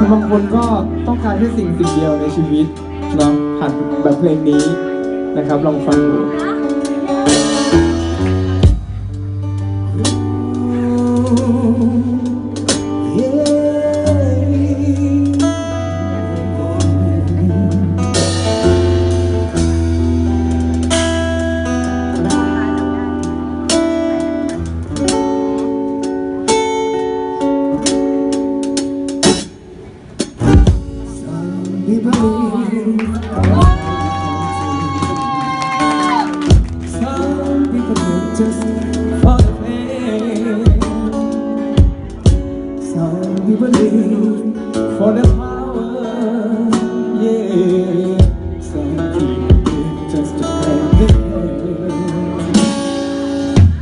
คือบางคนก็ต้องการแค่สิ่งสิ่งเดียวในชีวิตเนาะผ่านแบบเพลงนี้นะครับลองฟังดู just for the pain. Some people live for the power, yeah. Some people live just to pay the pain.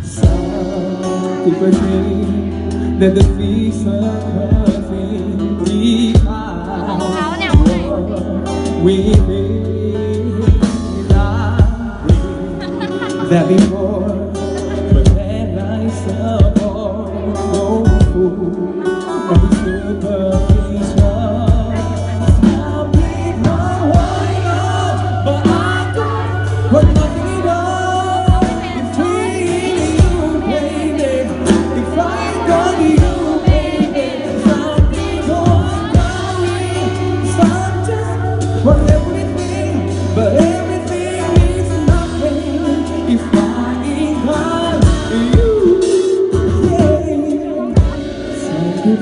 Some people think that the fees are coming deep out. We live that before. What?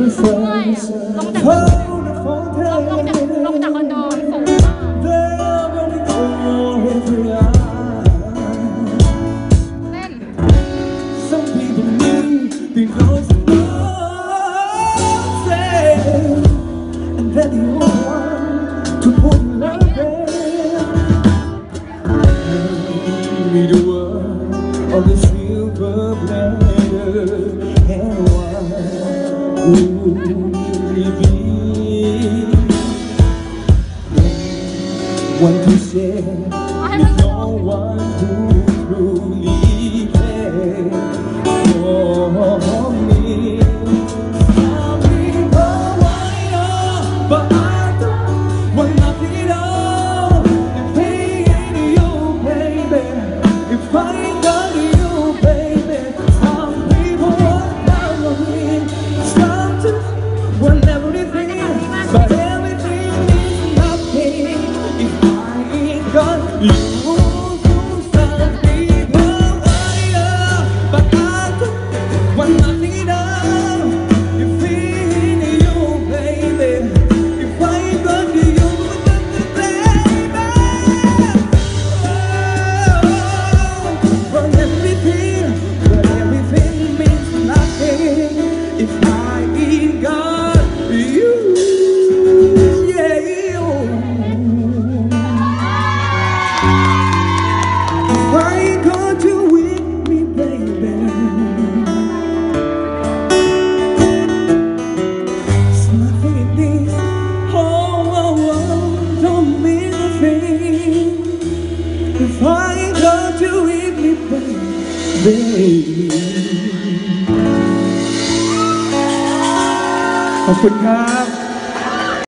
Some people need the be one to share no one who's through เขอบคุณครับ